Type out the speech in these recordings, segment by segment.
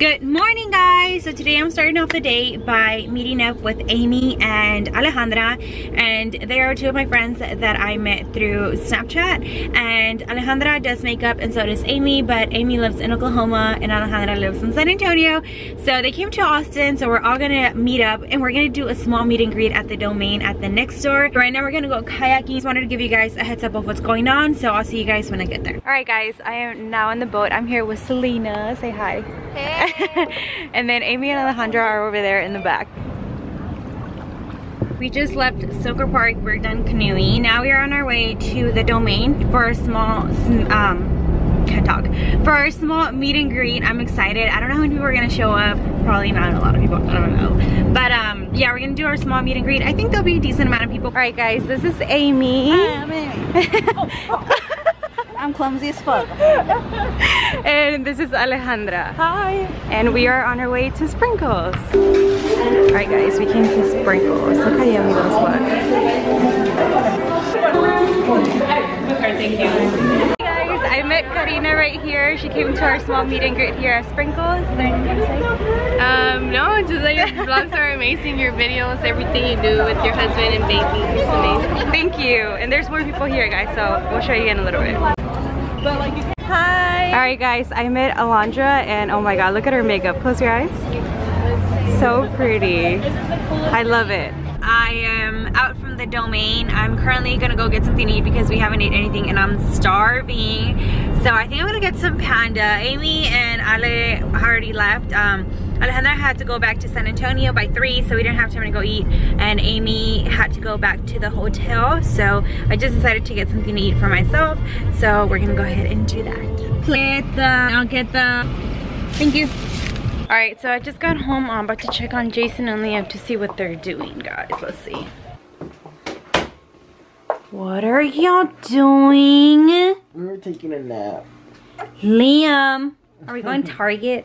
Good morning guys! So today I'm starting off the day by meeting up with Amy and Alejandra and they are two of my friends that I met through Snapchat and Alejandra does makeup and so does Amy but Amy lives in Oklahoma and Alejandra lives in San Antonio so they came to Austin so we're all gonna meet up and we're gonna do a small meet and greet at the domain at the next store. Right now we're gonna go kayaking. Just wanted to give you guys a heads up of what's going on so I'll see you guys when I get there. Alright guys, I am now on the boat. I'm here with Selena. Say hi. Hey. and then Amy and Alejandra are over there in the back. We just left Zilker Park, we're done canoeing. Now we are on our way to the domain for a small, um, can't talk, for our small meet and greet. I'm excited. I don't know how many people are gonna show up. Probably not a lot of people, I don't know. But um, yeah, we're gonna do our small meet and greet. I think there'll be a decent amount of people. All right guys, this is Amy. Hi, I'm Amy. I'm clumsy as fuck. and this is Alejandra. Hi. And we are on our way to Sprinkles. Alright guys, we came to Sprinkles. Look how yummy those look. Thank you. Hey guys, I met Karina right here. She came to our small meet and greet here at Sprinkles. Is there anything to say? Um, no, just like your vlogs are amazing. Your videos, everything you do with your husband and baby is amazing. Thank you. And there's more people here guys, so we'll show you in a little bit. But like you Hi. All right guys, I met Alondra and oh my god, look at her makeup. Close your eyes. So pretty. I love it. I am out from the domain. I'm currently gonna go get something to eat because we haven't ate anything and I'm starving. So I think I'm gonna get some panda. Amy and Ale already left. Um, Alejandra had to go back to San Antonio by 3 so we didn't have time to go eat and Amy had to go back to the hotel so I just decided to get something to eat for myself so we're gonna go ahead and do that. Get the, I'll get the, thank you. Alright, so I just got home. I'm about to check on Jason and Liam to see what they're doing, guys. Let's see. What are y'all doing? We are taking a nap. Liam, are we going Target?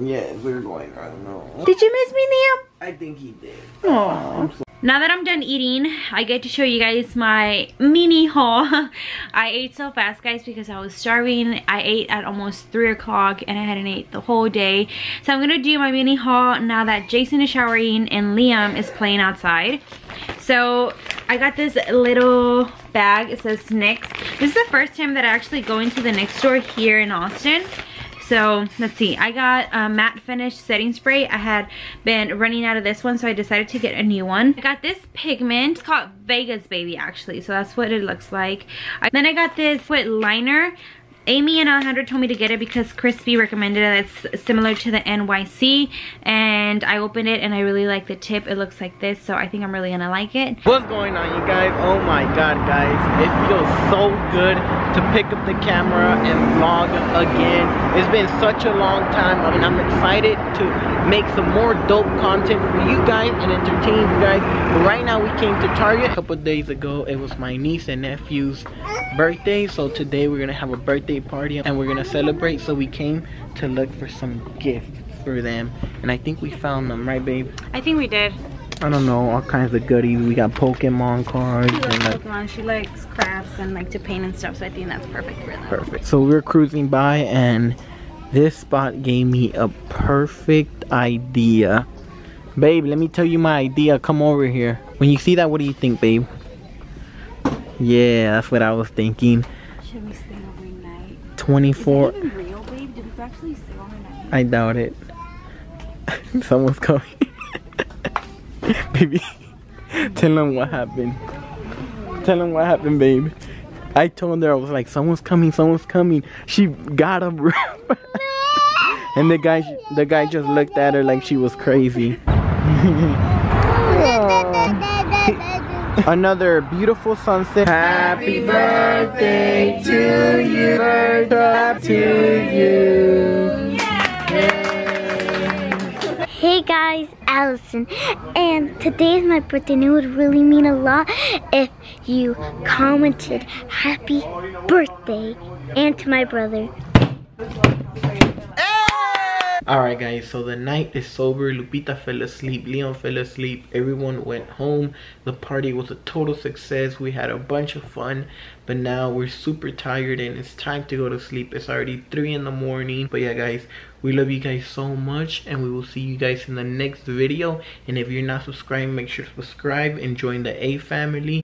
Yeah, we're going. I don't know. Did you miss me, Liam? I think he did. Aww. Now that I'm done eating, I get to show you guys my mini haul. I ate so fast, guys, because I was starving. I ate at almost 3 o'clock and I hadn't ate the whole day. So I'm going to do my mini haul now that Jason is showering and Liam is playing outside. So I got this little bag. It says NYX. This is the first time that I actually go into the NYX store here in Austin. So let's see, I got a matte finish setting spray. I had been running out of this one, so I decided to get a new one. I got this pigment, it's called Vegas Baby actually, so that's what it looks like. Then I got this foot liner. Amy and Alejandra told me to get it because Crispy recommended it. It's similar to the NYC and I opened it and I really like the tip. It looks like this so I think I'm really gonna like it. What's going on you guys? Oh my god guys. It feels so good to pick up the camera and vlog again. It's been such a long time I and I'm excited to make some more dope content for you guys and entertain you guys. But right now we came to Target. A couple days ago it was my niece and nephew's birthday so today we're gonna have a birthday birthday party and we're gonna celebrate so we came to look for some gifts for them. And I think we found them right babe? I think we did. I don't know all kinds of goodies. We got Pokemon cards she and like, Pokemon. She likes crafts and like to paint and stuff so I think that's perfect for them. Perfect. So we're cruising by and this spot gave me a perfect idea. Babe let me tell you my idea. Come over here. When you see that what do you think babe? Yeah that's what I was thinking 24 real, I doubt it. Someone's coming. Baby tell them what happened. Tell them what happened babe. I told her I was like someone's coming someone's coming. She got up and the guy the guy just looked at her like she was crazy Another beautiful sunset. Happy birthday to you. Birthday to you. Hey guys, Allison, and today is my birthday and it would really mean a lot if you commented happy birthday and to my brother. Alright guys, so the night is sober. Lupita fell asleep. Leon fell asleep. Everyone went home. The party was a total success. We had a bunch of fun. But now we're super tired and it's time to go to sleep. It's already 3 in the morning. But yeah guys, We love you guys so much and we will see you guys in the next video. And if you're not subscribed, make sure to subscribe and join the A family.